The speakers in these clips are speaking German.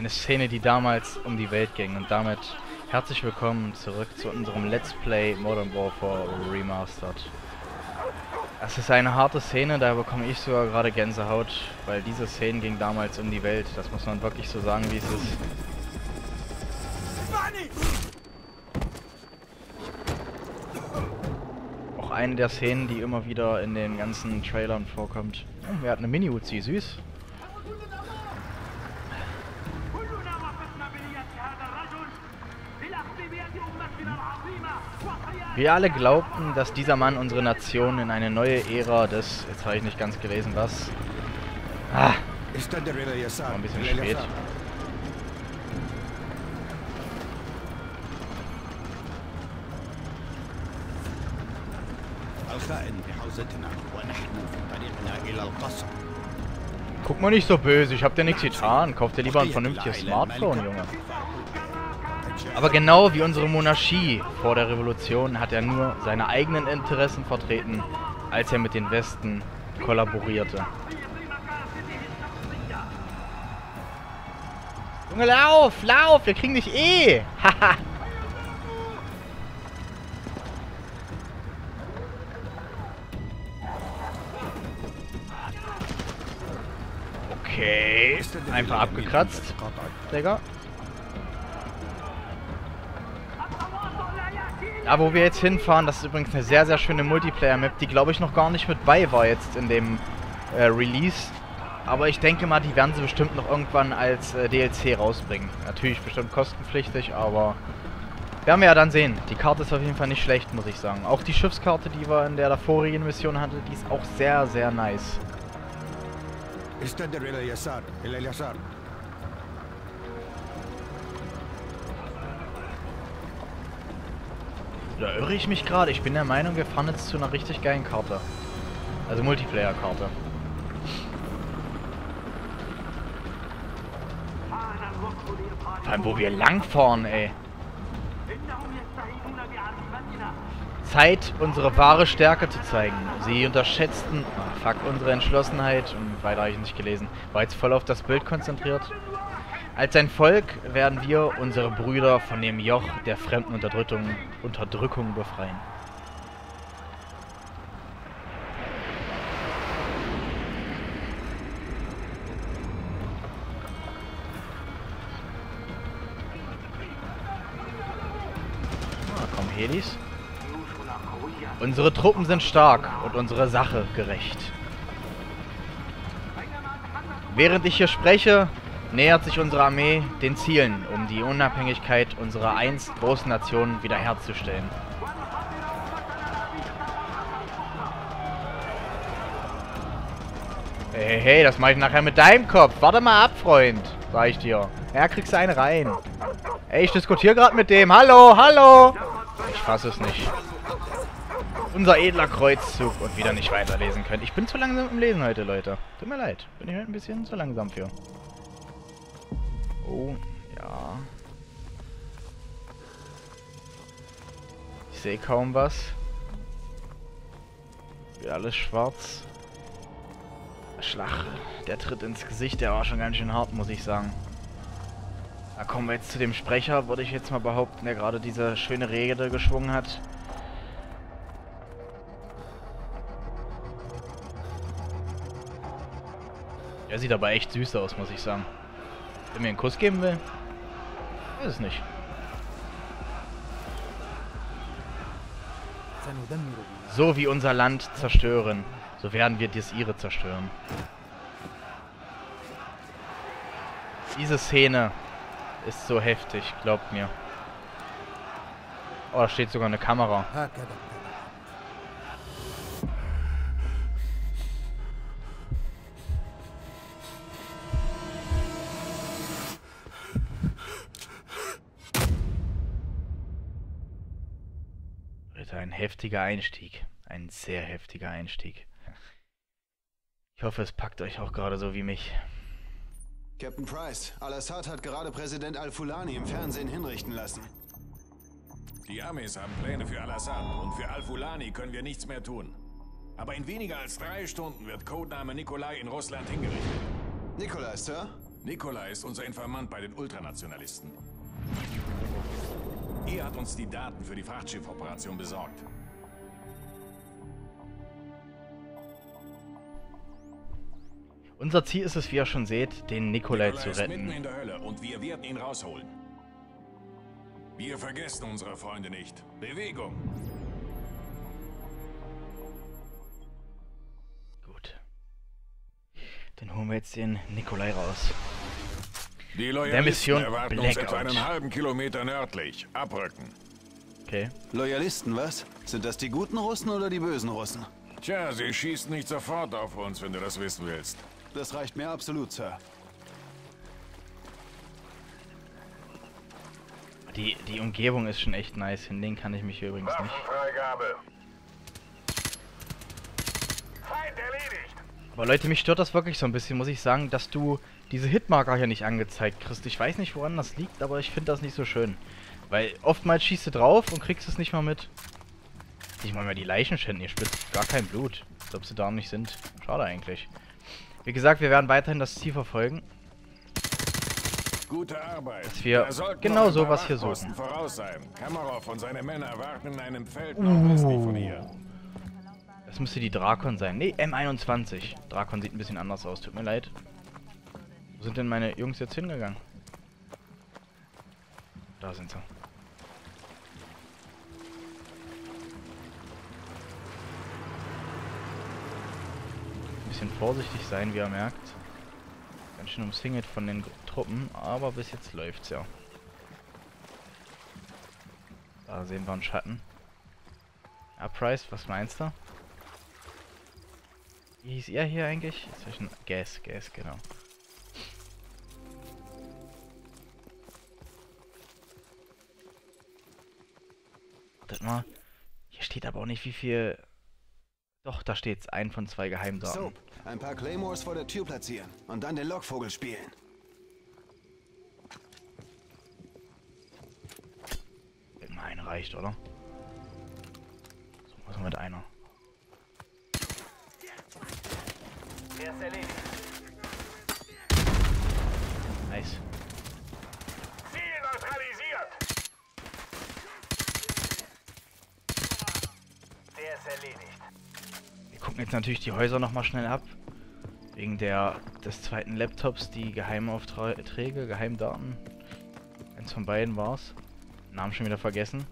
Eine Szene, die damals um die Welt ging und damit herzlich willkommen zurück zu unserem Let's Play Modern Warfare Remastered. Das ist eine harte Szene, da bekomme ich sogar gerade Gänsehaut, weil diese Szene ging damals um die Welt. Das muss man wirklich so sagen, wie es ist. Auch eine der Szenen, die immer wieder in den ganzen Trailern vorkommt. Oh, wir hatten eine Mini-Uzi, süß. Wir alle glaubten, dass dieser Mann unsere Nation in eine neue Ära des... Jetzt habe ich nicht ganz gelesen, was... Ah, war ein bisschen spät. Guck mal nicht so böse, ich hab dir nichts getan. Kauf dir lieber ein vernünftiges Smartphone, Junge. Aber genau wie unsere Monarchie vor der Revolution hat er nur seine eigenen Interessen vertreten, als er mit den Westen kollaborierte. Junge, lauf, lauf, wir kriegen dich eh. Haha. okay. Einfach abgekratzt, Digga. Aber wo wir jetzt hinfahren, das ist übrigens eine sehr, sehr schöne Multiplayer-Map, die, glaube ich, noch gar nicht mit bei war jetzt in dem äh, Release. Aber ich denke mal, die werden sie bestimmt noch irgendwann als äh, DLC rausbringen. Natürlich bestimmt kostenpflichtig, aber werden wir ja dann sehen. Die Karte ist auf jeden Fall nicht schlecht, muss ich sagen. Auch die Schiffskarte, die wir in der davorigen Mission hatten, die ist auch sehr, sehr nice. Ist der El Eliasar? El Elazar? Da irre ich mich gerade. Ich bin der Meinung, wir fahren jetzt zu einer richtig geilen Karte. Also Multiplayer-Karte. Vor allem, wo wir langfahren, ey. Zeit, unsere wahre Stärke zu zeigen. Sie unterschätzten... Oh, fuck, unsere Entschlossenheit. Und weiter habe ich nicht gelesen. War jetzt voll auf das Bild konzentriert. Als sein Volk werden wir unsere Brüder von dem Joch der fremden Unterdrückung, Unterdrückung befreien. Ah, komm, Helis. Unsere Truppen sind stark und unsere Sache gerecht. Während ich hier spreche, nähert sich unsere Armee den Zielen, um die Unabhängigkeit unserer einst großen Nation wiederherzustellen. Hey, hey, das mache ich nachher mit deinem Kopf. Warte mal ab, Freund, sag ich dir. Ja, kriegst du einen rein. Ey, ich diskutiere gerade mit dem. Hallo, hallo. Ich fasse es nicht. Unser edler Kreuzzug und wieder nicht weiterlesen können. Ich bin zu langsam im Lesen heute, Leute. Tut mir leid. Bin ich heute ein bisschen zu langsam für. Oh, ja. Ich sehe kaum was. Wieder alles schwarz. Schlag. Der Tritt ins Gesicht, der war schon ganz schön hart, muss ich sagen. Da kommen wir jetzt zu dem Sprecher, würde ich jetzt mal behaupten, der gerade diese schöne Rede geschwungen hat. Er sieht aber echt süß aus, muss ich sagen. Wenn mir einen Kuss geben will? Weiß es nicht. So wie unser Land zerstören, so werden wir das ihre zerstören. Diese Szene ist so heftig, glaubt mir. Oh, da steht sogar eine Kamera. Heftiger Einstieg. Ein sehr heftiger Einstieg. Ich hoffe, es packt euch auch gerade so wie mich. Captain Price, Al-Assad hat gerade Präsident Al-Fulani im Fernsehen hinrichten lassen. Die Amis haben Pläne für Al-Assad und für Al-Fulani können wir nichts mehr tun. Aber in weniger als drei Stunden wird Codename Nikolai in Russland hingerichtet. Nikolai, Sir? Nikolai ist unser Informant bei den Ultranationalisten. Er hat uns die Daten für die Frachtschiff-Operation besorgt. Unser Ziel ist es, wie ihr schon seht, den Nikolai zu ist mitten retten. in der Hölle und wir werden ihn rausholen. Wir vergessen unsere Freunde nicht. Bewegung! Gut. Dann holen wir jetzt den Nikolai raus. Die Der Mission Loyalisten erwarten uns Blackout. etwa einen halben Kilometer nördlich. Abrücken. Okay. Loyalisten, was? Sind das die guten Russen oder die bösen Russen? Tja, sie schießen nicht sofort auf uns, wenn du das wissen willst. Das reicht mir absolut, Sir. Die, die Umgebung ist schon echt nice. Hinlegen kann ich mich hier übrigens nicht. Waffenfreigabe. Feind erledigt. Aber Leute, mich stört das wirklich so ein bisschen, muss ich sagen, dass du diese Hitmarker hier nicht angezeigt kriegst. Ich weiß nicht, woran das liegt, aber ich finde das nicht so schön. Weil oftmals schießt du drauf und kriegst es nicht mal mit. Ich meine mal die Leichen schänden, ihr spitzt gar kein Blut. Als ob sie da nicht sind. Schade eigentlich. Wie gesagt, wir werden weiterhin das Ziel verfolgen. Gute Arbeit. Dass wir Da genau sowas hier suchen. voraus sein. Kamarov und seine Männer warten in einem Feld nordwestlich von hier. Das müsste die Drakon sein. Ne, M21. Drakon sieht ein bisschen anders aus, tut mir leid. Wo sind denn meine Jungs jetzt hingegangen? Da sind sie. Ein bisschen vorsichtig sein, wie ihr merkt. Ganz schön umsingelt von den Truppen, aber bis jetzt läuft's ja. Da sehen wir einen Schatten. Ja, Price, was meinst du? Wie hieß er hier eigentlich? Zwischen Gas, Gas, genau. Wartet mal. Hier steht aber auch nicht, wie viel... Doch, da steht's. Ein von zwei Geheimdaten. Soap, ein paar Claymores vor der Tür platzieren und dann den Lockvogel spielen. Immer eine reicht, oder? So, was mit einer? Er ist erledigt. Nice. Ziel neutralisiert. Der ist erledigt. Wir gucken jetzt natürlich die Häuser nochmal schnell ab. Wegen der des zweiten Laptops, die Geheimaufträge, Geheimdaten. Eins von beiden war's. Namen schon wieder vergessen.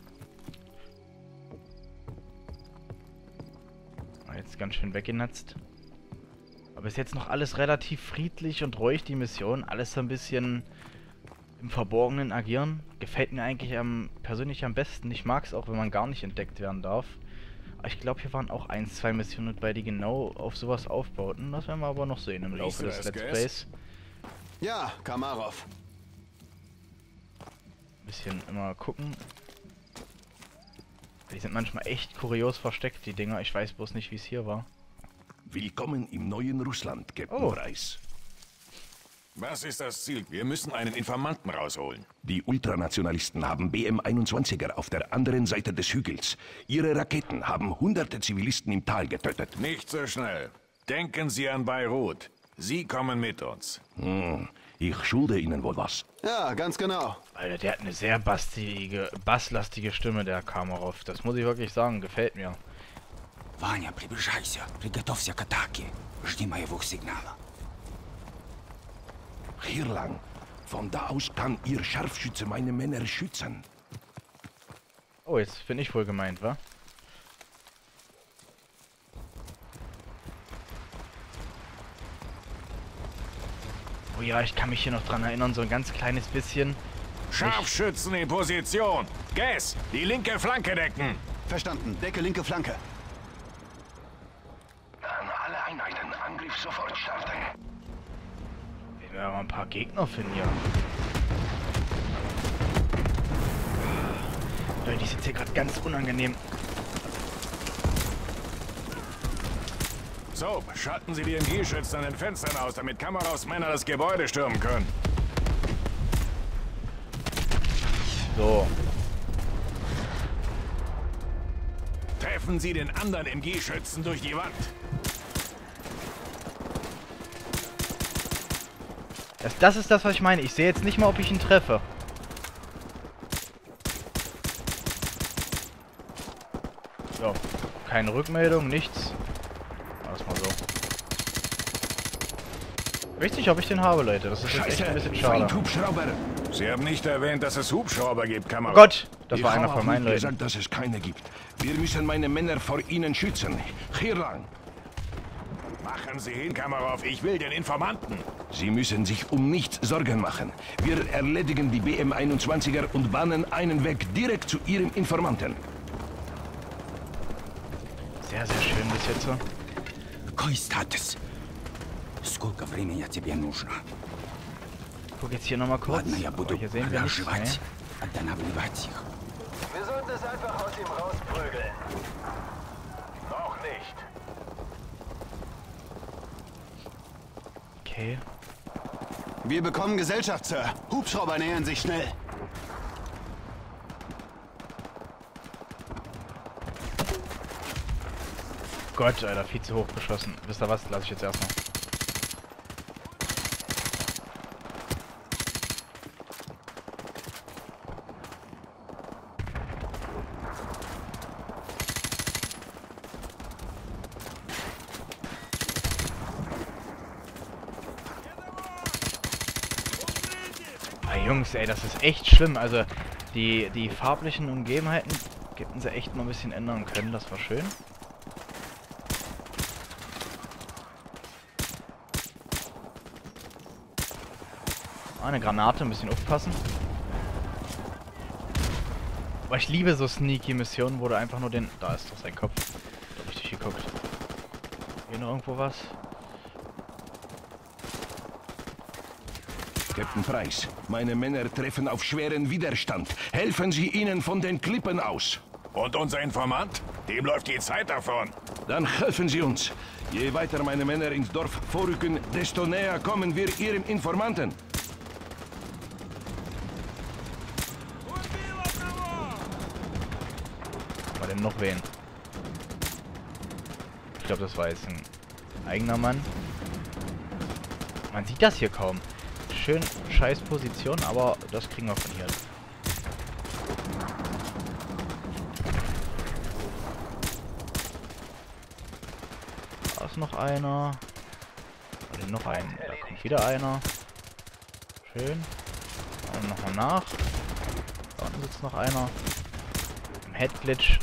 Jetzt ganz schön weggenatzt. Aber ist jetzt noch alles relativ friedlich und ruhig, die Mission. Alles so ein bisschen im Verborgenen agieren. Gefällt mir eigentlich am, persönlich am besten. Ich mag es auch, wenn man gar nicht entdeckt werden darf. Aber ich glaube, hier waren auch ein, zwei Missionen bei, die genau auf sowas aufbauten. Das werden wir aber noch sehen im Laufe des Let's? Plays. Ja, Kamarov. Bisschen immer gucken. Die sind manchmal echt kurios versteckt, die Dinger. Ich weiß bloß nicht, wie es hier war. Willkommen im neuen Russland, Captain Oh. Price. Was ist das Ziel? Wir müssen einen Informanten rausholen. Die Ultranationalisten haben BM-21er auf der anderen Seite des Hügels. Ihre Raketen haben hunderte Zivilisten im Tal getötet. Nicht so schnell. Denken Sie an Beirut. Sie kommen mit uns. Hm, ich schulde Ihnen wohl was. Ja, ganz genau. Alter, der hat eine sehr basslastige Stimme, der Kamarov. Das muss ich wirklich sagen, gefällt mir. Ваня, приближайся. Приготовься к атаке. Жди моего сигнала. Hier lang. Von da aus kann Ihr Scharfschütze meine Männer schützen. Oh, jetzt bin ich wohl gemeint, wa? Oh ja, ich kann mich hier noch dran erinnern, so ein ganz kleines bisschen. Scharfschützen in Position. Gas, die linke Flanke decken. Verstanden. Decke linke Flanke. ja mal ein paar Gegner finden hier. Leute, ich sitze hier gerade ganz unangenehm. So, schalten Sie die MG-Schützen an den Fenstern aus, damit Kameras Männer das Gebäude stürmen können. So. Treffen Sie den anderen MG-Schützen durch die Wand. Das, das ist das, was ich meine. Ich sehe jetzt nicht mal, ob ich ihn treffe. So. Keine Rückmeldung, nichts. Alles mal so. Nicht, ob ich den habe, Leute. Das ist jetzt echt ein bisschen schade. Feindhubschrauber. Sie haben nicht erwähnt, dass es Hubschrauber gibt, Oh Kamera. Gott! Das ich war einer von meinen Leuten. gesagt, dass es keine gibt. Wir müssen meine Männer vor ihnen schützen. Hier lang. Machen Sie hin, Kamarov. Ich will den Informanten. Sie müssen sich um nichts Sorgen machen. Wir erledigen die BM-21er und bahnen einen Weg direkt zu ihrem Informanten. Sehr, sehr schön bis jetzt. so. Какой статус? Сколько времени тебе нужно? Guck jetzt hier nochmal kurz. Ладно, я Aber буду hier sehen wir nichts разжевать, mehr. останавливать их. Wir sollten es einfach aus ihm rausprügeln. Okay. Wir bekommen Gesellschaft, Sir. Hubschrauber nähern sich schnell. Gott, Alter, viel zu hoch geschossen. Wisst ihr was? Lass ich jetzt erstmal. Ah, Jungs, ey, das echt schlimm. Also, die, die farblichen Umgebenheiten hätten sie echt mal ein bisschen ändern können. Das war schön. Ah, eine Granate, ein bisschen aufpassen. Aber ich liebe so sneaky Missionen, wo du einfach nur den... Da ist doch sein Kopf. Da hab richtig geguckt. Hier noch irgendwo was? Captain Price, meine Männer treffen auf schweren Widerstand. Helfen Sie ihnen von den Klippen aus. Und unser Informant? Dem läuft die Zeit davon. Dann helfen Sie uns. Je weiter meine Männer ins Dorf vorrücken, desto näher kommen wir Ihrem Informanten. War denn noch wen? Ich glaube, das war jetzt ein eigener Mann. Man sieht das hier kaum. Schön scheiß Position, aber das kriegen wir von hier. Da ist noch einer. Ist noch ein. Da kommt wieder einer. Schön. Und nochmal nach. Da unten sitzt noch einer. Im Headglitch.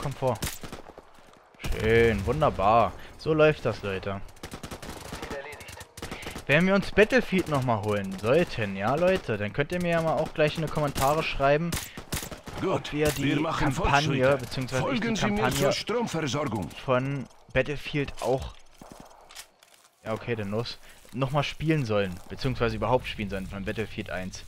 Komm vor. Schön, wunderbar. So läuft das, Leute. Wenn wir uns Battlefield nochmal holen sollten, ja Leute, dann könnt ihr mir ja mal auch gleich in die Kommentare schreiben, Gut, wir die machen Kampagne, beziehungsweise die Kampagne- Stromversorgung. von Battlefield auch... Ja, okay, dann los. Nochmal spielen sollen, beziehungsweise überhaupt spielen sollen von Battlefield 1.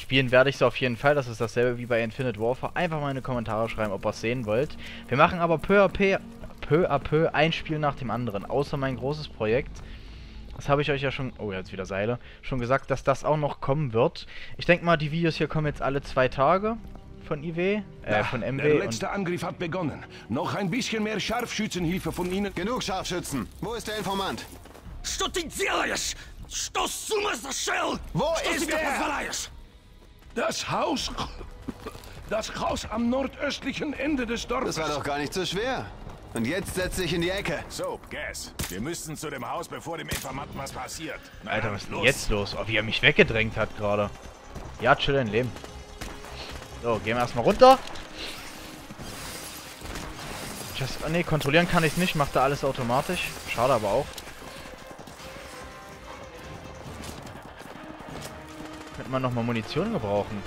Spielen werde ich es auf jeden Fall, das ist dasselbe wie bei Infinite Warfare. Einfach mal in die Kommentare schreiben, ob ihr es sehen wollt. Wir machen aber peu à peu, peu à peu ein Spiel nach dem anderen, außer mein großes Projekt. Das habe ich euch ja schon, oh jetzt wieder Seile, schon gesagt, dass das auch noch kommen wird. Ich denke mal, die Videos hier kommen jetzt alle zwei Tage von IW, äh, Ja, von der MW und letzte Angriff hat begonnen. Noch ein bisschen mehr Scharfschützenhilfe von Ihnen. Genug Scharfschützen. Wo ist der Informant? Что ты делаешь? Что с ума сошел? Wo Что ist себе er? позволяешь? Das Haus... Das Haus am nordöstlichen Ende des Dorfes. Das war doch gar nicht so schwer. Und jetzt setz dich in die Ecke. Soap, Gas. Wir müssten zu dem Haus, bevor dem Informanten was passiert. Na, Alter, was ist denn los. jetzt los? Oh, wie er mich weggedrängt hat gerade. Ja, chill dein Leben. So, gehen wir erstmal runter. Just, oh nee, kontrollieren kann ich nicht. Macht da alles automatisch. Schade aber auch. könnte man nochmal Munition gebrauchen.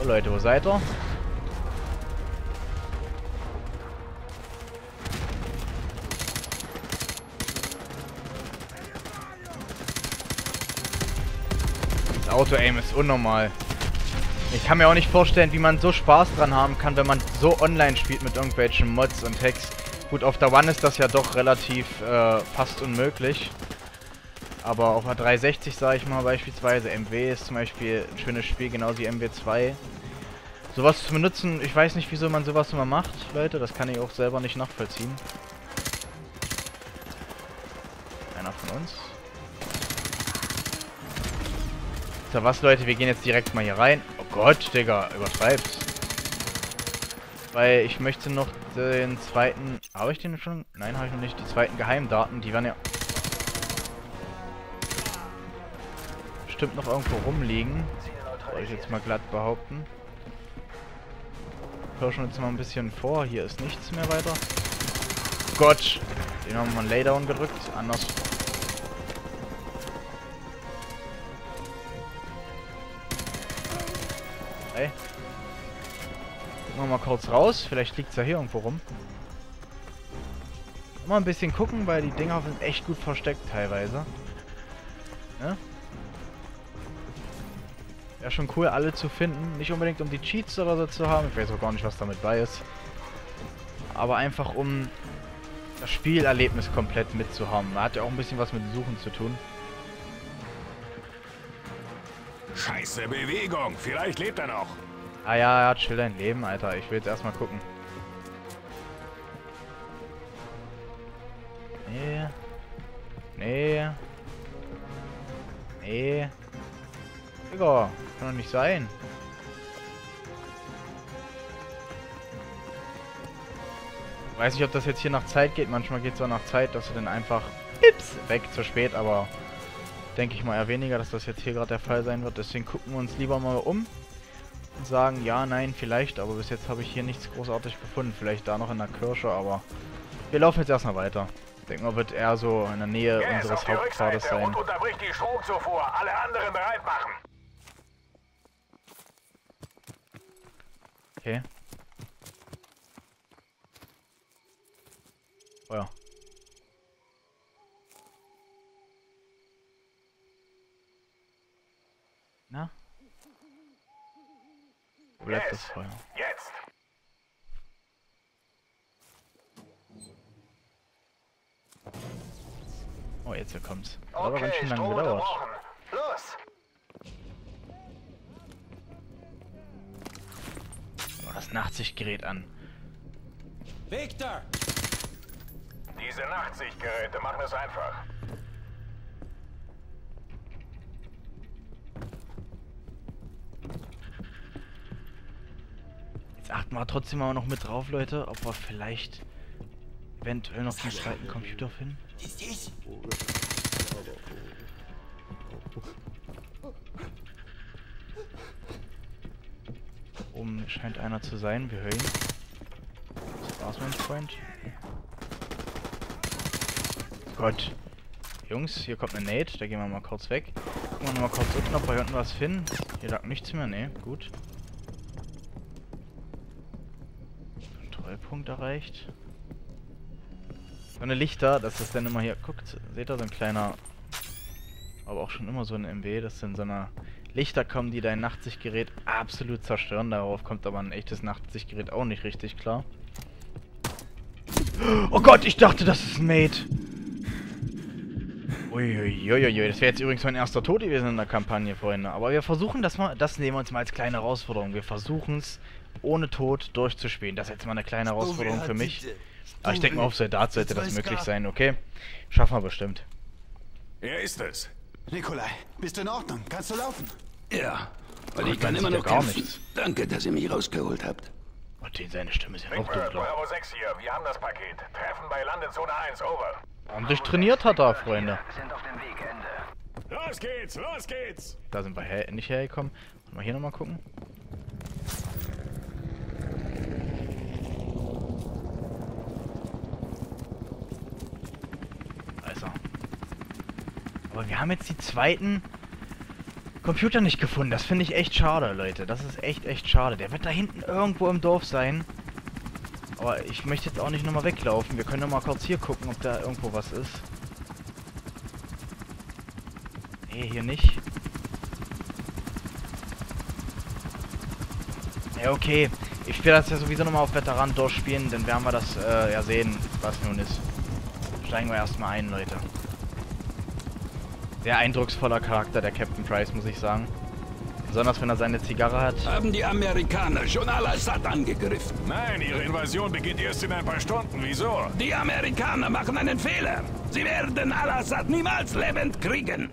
Oh Leute, wo seid ihr? Auto-Aim ist unnormal. Ich kann mir auch nicht vorstellen, wie man so Spaß dran haben kann, wenn man so online spielt mit irgendwelchen Mods und Hacks. Gut, auf der One ist das ja doch relativ äh, fast unmöglich. Aber auf der 360, sage ich mal beispielsweise, MW ist zum Beispiel ein schönes Spiel, genauso wie MW2. Sowas zu benutzen, ich weiß nicht, wieso man sowas immer macht, Leute. Das kann ich auch selber nicht nachvollziehen. Einer von uns. So, was, Leute? Wir gehen jetzt direkt mal hier rein. Gott, Digga, übertreib's. Weil ich möchte noch den zweiten... Habe ich den schon? Nein, habe ich noch nicht. Die zweiten Geheimdaten, die werden ja... Bestimmt noch irgendwo rumliegen. Soll ich jetzt mal glatt behaupten. Pirschen jetzt mal ein bisschen vor. Hier ist nichts mehr weiter. Gott! Den haben wir mal einen Laydown gedrückt. Anders Gucken wir mal kurz raus. Vielleicht liegt es ja hier irgendwo rum. Mal ein bisschen gucken, weil die Dinger sind echt gut versteckt teilweise. Ne? Wäre schon cool, alle zu finden. Nicht unbedingt, um die Cheats oder so zu haben. Ich weiß auch gar nicht, was damit bei ist. Aber einfach, um das Spielerlebnis komplett mitzuhaben. Hat ja auch ein bisschen was mit Suchen zu tun. Scheiße Bewegung. Vielleicht lebt er noch. Ah ja, ja, chill dein Leben, Alter. Ich will jetzt erstmal gucken. Nee. Nee. Nee. Digga, kann doch nicht sein. Weiß nicht, ob das jetzt hier nach Zeit geht. Manchmal geht es auch nach Zeit, dass du dann einfach... Ips, weg, zu spät, aber denke ich mal eher weniger, dass das jetzt hier gerade der Fall sein wird. Deswegen gucken wir uns lieber mal um sagen, ja, nein, vielleicht, aber bis jetzt habe ich hier nichts großartig gefunden. Vielleicht da noch in der Kirche, aber wir laufen jetzt erstmal weiter. Ich denke mal, wird eher so in der Nähe Yes, unseres Hauptpfades sein. und unterbricht die Stromzufuhr. Alle anderen bereit machen. Okay. Feuer. Na? Wo bleibt das. Feuer? Jetzt. Oh, jetzt hier kommt's. Hat aber ganz Okay, schön lange gedauert. Los. Oh, das Nachtsichtgerät an. Victor! Diese Nachtsichtgeräte machen es einfach. mal trotzdem auch noch mit drauf, Leute, ob wir vielleicht eventuell noch den zweiten Computer finden. Oben scheint einer zu sein, wir hören ihn. Das war's, mein Freund. Gott. Jungs, hier kommt eine Nate, da gehen wir mal kurz weg. Gucken wir mal kurz unten, ob wir unten was finden. Hier lag nichts mehr, ne, gut. Kontrollpunkt erreicht. So eine Lichter, das ist dann immer hier, guckt, seht ihr, so ein kleiner, aber auch schon immer so ein MB, das sind so eine Lichter kommen, die dein Nachtsichtgerät absolut zerstören. Darauf kommt aber ein echtes Nachtsichtgerät auch nicht richtig klar. Oh Gott, ich dachte, das ist ein Mate. Uiuiuiui, das wäre jetzt übrigens mein erster Tod gewesen in der Kampagne, Freunde. Aber wir versuchen das mal, das nehmen wir uns mal als kleine Herausforderung. Wir versuchen es ohne Tod durchzuspielen. Das ist jetzt mal eine kleine Herausforderung für mich. Aber ich denke mal, auf Soldat sollte das möglich sein, okay? Schaffen wir bestimmt. Er ist es. Nikolai, bist du in Ordnung? Kannst du laufen? Ja, weil ich kann immer noch gar kämpfen. nichts. Danke, dass ihr mich rausgeholt habt. Oh, den, seine Stimme ist ja Bird, dunkler. Bravo 6 hier. Wir haben das Paket. Treffen bei Landezone 1. Over. Ordentlich trainiert hat er, Freunde. Los geht's, los geht's. Da sind wir her nicht hergekommen. Wollen wir hier nochmal gucken? Aber wir haben jetzt die zweiten Computer nicht gefunden. Das finde ich echt schade, Leute. Das ist echt, echt schade. Der wird da hinten irgendwo im Dorf sein. Aber ich möchte jetzt auch nicht nochmal weglaufen. Wir können nochmal kurz hier gucken, ob da irgendwo was ist. Nee, hier nicht. Ja, okay. Ich werde das ja sowieso nochmal auf Veteran durchspielen, dann werden wir das äh, ja sehen, was nun ist. Steigen wir erstmal ein, Leute. Sehr eindrucksvoller Charakter, der Captain Price, muss ich sagen. Besonders wenn er seine Zigarre hat. Haben die Amerikaner schon Al-Assad angegriffen? Nein, Ihre Invasion beginnt erst in ein paar Stunden. Wieso? Die Amerikaner machen einen Fehler. Sie werden Al-Assad niemals lebend kriegen.